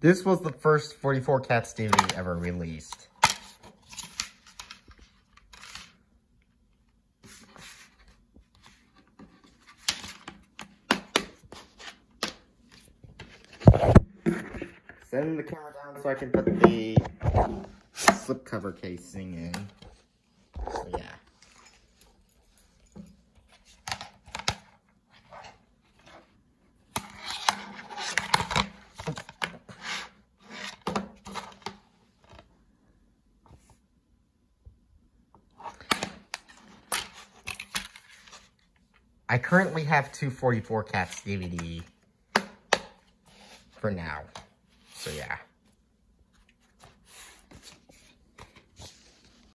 This was the first 44 Cats DVD ever released. Send the camera down so I can put the slipcover casing in. So yeah. I currently have two 44 Cats DVD for now. So yeah.